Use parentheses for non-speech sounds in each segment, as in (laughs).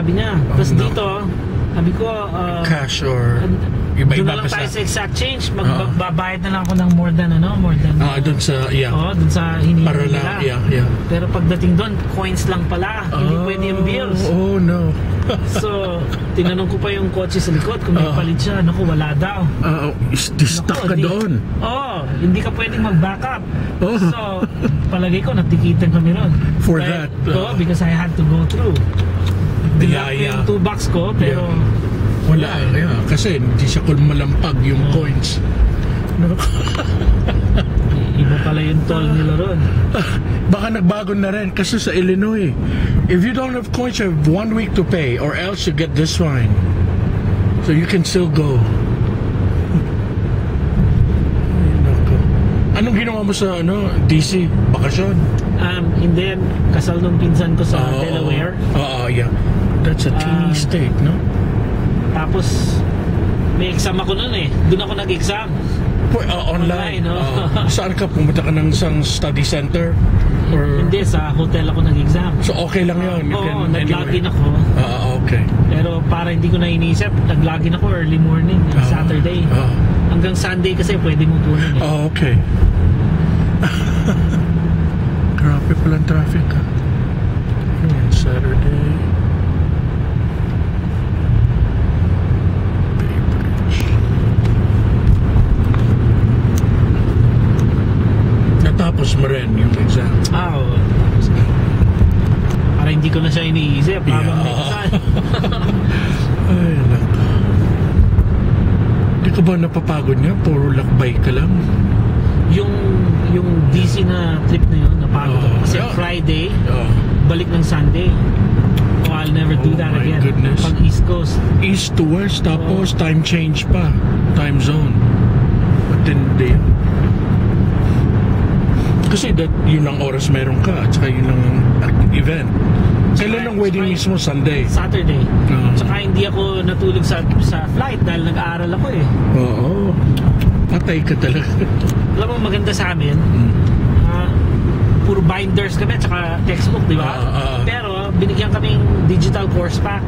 Sabi niya. Tapos no. dito, sabi ko, uh, Cash or doon iba-iba na lang pa tayo sa... exact change. Magbabayad na lang ako ng more than, ano, more than, Ah, doon sa, yeah. Oo, dun sa hinihingi Para nila. lang, yeah, yeah. Pero pagdating doon, coins lang pala. Hindi pwede yung bills. Oh, no. So, tinanong ko pa yung kotse sa likod kung may Oo. palit siya. Naku, wala daw. Ah, is- stuck ka doon. Oo, hindi ka pwedeng mag-back up. Oh. So, palagay ko, natikitan kami ron. For Dahil- that, uh, because I had to go through. Yeah. yung two bucks ko, pero Wala, yeah. Kasi hindi siya malampag yung Oo. coins. No? (laughs) iba pala yung toll nila ron. (laughs) Baka nagbago na rin kasi sa Illinois. If you don't have coins, you have one week to pay or else you get this fine. So you can still go. Ay, nako. Anong ginawa mo sa ano, DC? Bakasyon? Um, then, kasal nung pinsan ko sa Oo, Delaware. Oo, yeah. That's a teeny Ah. state, no? Tapos, may exam ako nun eh. Doon ako nag-exam. Po- uh, online. Online, no? Oo. saan ka? Pumunta ka ng isang study center? Or... Hindi, sa hotel ako nag-exam. So okay lang yun. Oo, can- nag-login anyway. ako. Ah, okay. Pero para hindi ko na inisip, nag-login ako early morning, Ah. Saturday. Ah. Hanggang Sunday kasi pwede mo kunin eh. Oh, okay. (laughs) Grabe pala ang traffic. ah. Ano yan? Saturday. Natapos mo rin yung exam. Ah, oo. Para hindi ko na siya iniisip habang may (laughs) Yeah. kasal. Ay, nako. Di ka ba napapagod niya? Puro lakbay ka lang. yung yung DC na trip na yun, napagod ako. Oh, Kasi yeah. Friday, Oh. balik ng Sunday. Oh, I'll never do Oh that my again. goodness. Pag East Coast. East to west, tapos time change pa. Time zone. Matindi. Kasi that, yun ang oras meron ka at saka yun ang event. Kailan ang wedding mismo? Sunday? Saturday. Ah. Tsaka hindi ako natulog sa sa flight dahil nag-aaral ako eh. Oo. Patay ka talaga. Alam mo maganda sa amin, Mm. ah, puro binders kami tsaka textbook, di ba? Ah, ah. Pero binigyan kaming digital course pack.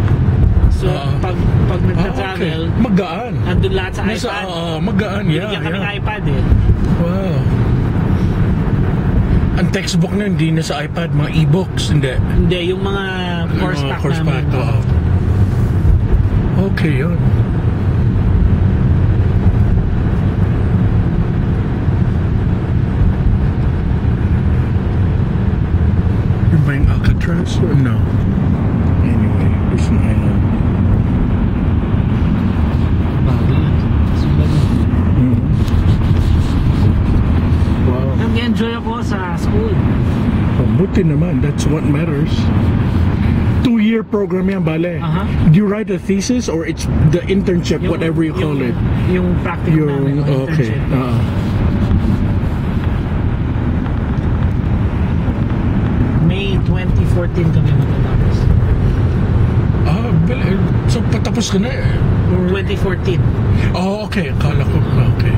So Ah. pag pag Ah, okay. nagta-travel, Magaan. andun lahat sa Nasa, iPad. oo, magaan. Yeah, binigyan kaming yeah. iPad eh. Wow. Ang textbook na hindi na sa iPad, mga e-books, hindi. Hindi, yung mga course Mga pack course namin. pack, oo. Okay, yun. Ba yung Alcatraz? No? Anyway, there's an island. Bago yun. Sumbag yun. Mm. Wow. Nag-enjoy ako sa school. Mabuti naman. That's what matters. Two-year program yan, bale. Aha. Do you write a thesis or it's the internship, Yung- whatever you call yung, it? Yung practical namin. Yung, yung okay. internship. Uh, May 2014 kami matatapos. ah, bale. So, patapos ka na eh. Or, 2014 oh, okay. Akala ko. Okay.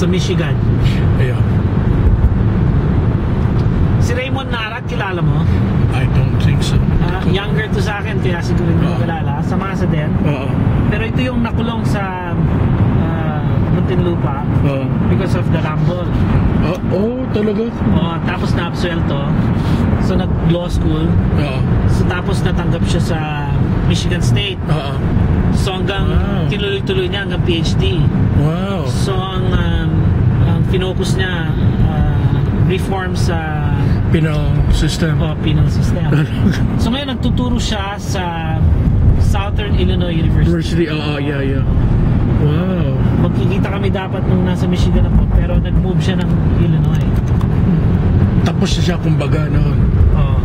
sa Michigan. Yeah. Si Raymond Narat, kilala mo? I don't think so. Ah, younger to sa akin, kaya siguro hindi mo Oo. kilala. Sa Masa din. Oo. Pero ito yung nakulong sa uh, Muntinlupa Uh, because of the rumble. oh, oh, talaga? Oh, tapos na-absuelto. So nag-law school. Oo. So tapos natanggap siya sa Michigan State. Oo. So hanggang Wow. tinuloy-tuloy niya hanggang PhD. Wow. So ang um, ang focus niya uh, reform sa Pinal system. oh, penal system. (laughs) so ngayon nagtuturo siya sa Southern Illinois University. University. Oo, yeah, yeah. Wow. Magkikita kami dapat nung nasa Michigan ako pero nag-move siya ng Illinois. Tapos siya kumbaga noon. Oh.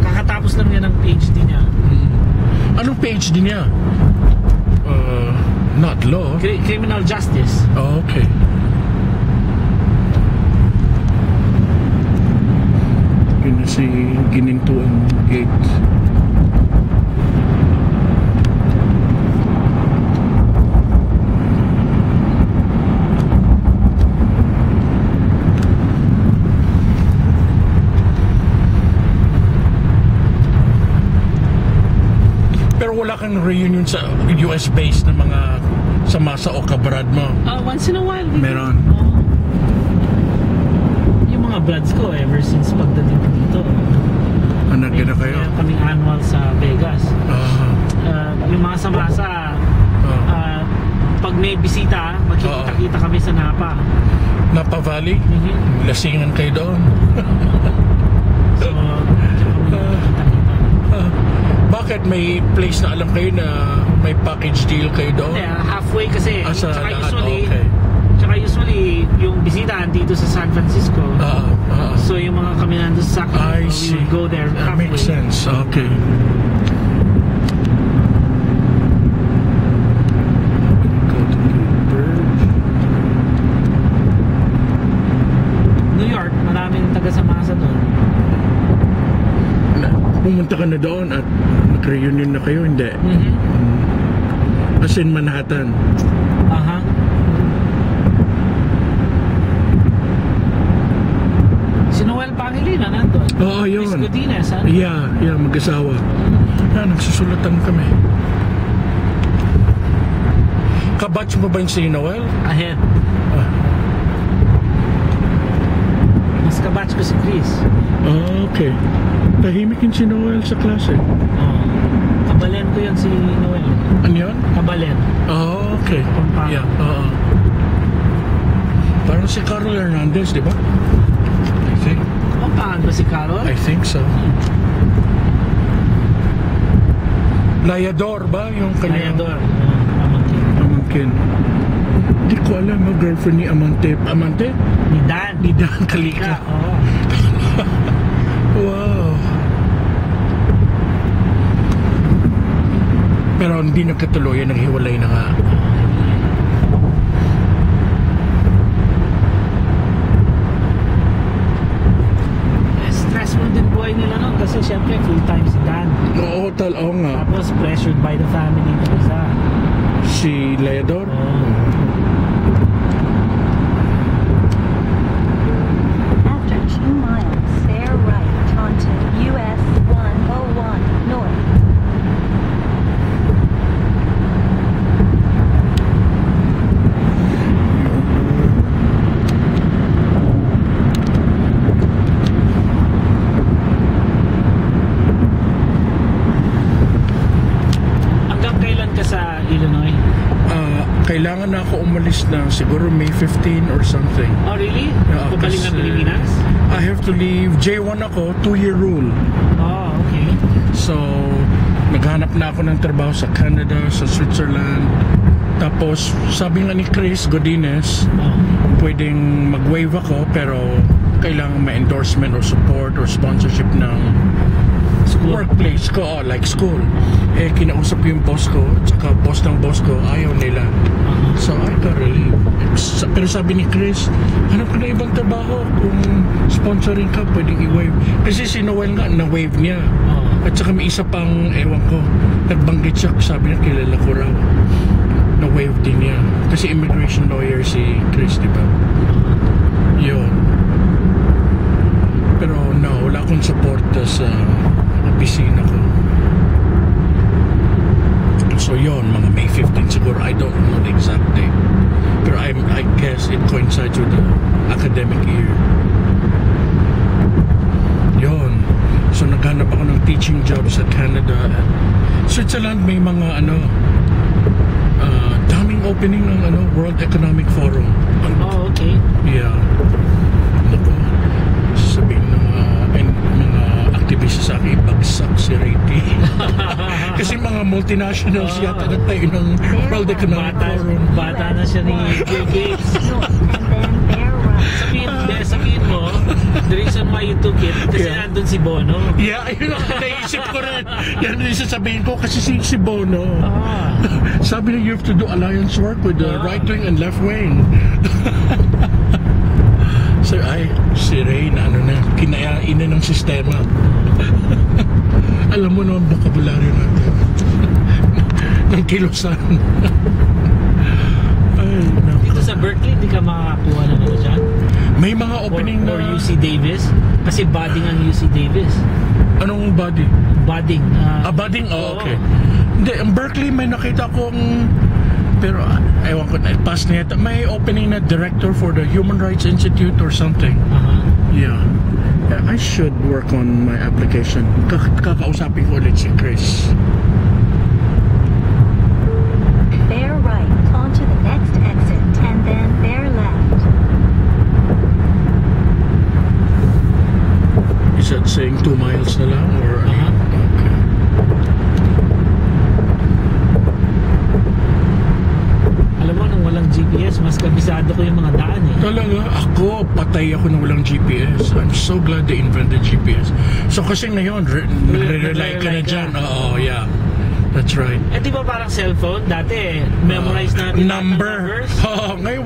Kakatapos lang niya ng PhD niya. Anong PhD niya? Uh, not law. Cri- criminal justice. Oh, okay. Yun na si Ginintuan Gate. Pero wala kang reunion sa US base ng mga sama sa Okabrad mo. Ah, once in a while. Meron. Oo. Mga bloods ko ever since pagdating ko dito. Ano gina kayo? Meron kaming annual sa Vegas. Ah, Ah, yung mga samasa, ah. ah, pag may bisita, magkikita-kita kami sa Napa. Napa Valley? Mhm. Lasingan kayo doon. (laughs) So. Ah, bakit may place na alam kayo na may package deal kayo doon? Hindi, ah, halfway kasi. Ah, sa tsaka lahat, usually, okay. tsaka usually, bisita dito sa San Francisco. Ah, ah. So yung mga kami nandun sa I Sacramento, we see. would go there That halfway. makes sense. Okay. Go to Gilbert. New York, maraming taga-samasa doon. Na, pumunta ka na doon at nag-reunion na kayo, hindi? Mm-hmm. As in Manhattan. Aha. Si Pangilinan nandun. Oo, Chris yun. Godinez, ha? Yeah, yeah, mag-asawa. Ah, nagsusulatan kami. Kabatch mo ba yung si Noel? Ahead. Ah, Mas kabatch ko si Chris. ah, okay. Tahimik yung si Noel sa klase. Oo. Kabalen ko yun si Noel. Ano yun? Kabalen. Oh, okay. Kumpara. Yeah, oo. Parang si Carl Hernandez, di ba? Kumpahan ba si Carol? I think so. Layador ba yung kanyang Layador. Pamangkin? Hindi ko alam, no? girlfriend ni Amante. Amante? Ni Dan. Ni Dan Ka, Kalika. oo. (laughs) Wow. Pero hindi nagkatuloy, naghiwalay na nga. Eh, Stressful din buhay nila noon kasi syempre full time si Dan. Oo, tal, oo nga. Tapos pressured by the family na isa. Si Layador? After two miles, bear right onto US 101 North. Hanggang kailan ka sa Illinois? Ah, kailangan na ako umalis na siguro May 15 or something. Oh, really? Yeah, Pabalik kasi- Pilipinas? I have to leave. J1 ako, two-year rule. Oh, okay. So, naghanap na ako ng trabaho sa Canada, sa Switzerland. Tapos, sabi nga ni Chris Godinez, Oh. pwedeng mag-waive ako pero kailangan may endorsement or support or sponsorship ng School. workplace ko, oh, like school. Eh, kinausap yung boss ko, at saka boss ng boss ko, ayaw nila. So, I got relieved. Sa- Pero sabi ni Chris, hanap ka na ibang trabaho kung sponsoring ka, pwedeng i-waive. Kasi si Noel nga, na-waive niya. Oh. At saka may isa pang, ewan ko, nagbanggit siya, sabi niya, kilala ko raw. Na-waive din niya. Kasi immigration lawyer si Chris, di ba? Yun. Pero no, wala akong suporta sa opisina ko. So yun, mga May 15 siguro. I don't know the exact date. Pero I, I guess it coincides with the academic year. Yun. So naghanap ako ng teaching job sa Canada. Switzerland may mga ano, ah, daming opening ng ano, World Economic Forum. Oh, okay. Yeah. Naku, sabihin ng mga, and, mga activist sa akin, bagsak si Rayty. Kasi mga multinationals Oo. yata nagtayo ng World Economic Bata, Forum. bata na siya ni Bill Gates. (laughs) Sabihin, de, sabihin mo, the reason why you took it, kasi Yeah. nandun si Bono. Yeah, (laughs) yun ang naisip ko rin. Yan rin sasabihin ko kasi si, si Bono. Ah. (laughs) Sabi niya, you have to do alliance work with the Ah. right wing and left wing. so, ay, si Ray na ano na, kinayain na ng sistema. Alam mo naman vocabulary natin. Ng kilusan. ay, Dito sa Berkeley, di ka makakakuha ng ano dyan? May mga opening or na... UC Davis? Kasi body ng UC Davis. Anong body? budding. ah, Abading, oh, okay. Hindi, ang Berkeley may nakita kong pero ah, ewan ko na, pass na yata. May opening na director for the Human Rights Institute or something. Aha. Yeah. I should work on my application. Kak- kakausapin ko ulit si Chris. Bear onto the next exit and then bear left. Is that saying two miles na lang or ano? Aha. Okay. Alam mo, nung walang GPS, mas kabisado ko yung mga daan eh. Talaga, ako, patay ako nang walang GPS. I'm so glad they invented GPS. So kasi ngayon, re- nagre-rely ka na dyan. Oo, yeah. That's right. Eh di ba parang cellphone? Dati, memorize natin lahat ng Number. numbers. (laughs) Oo, ngayon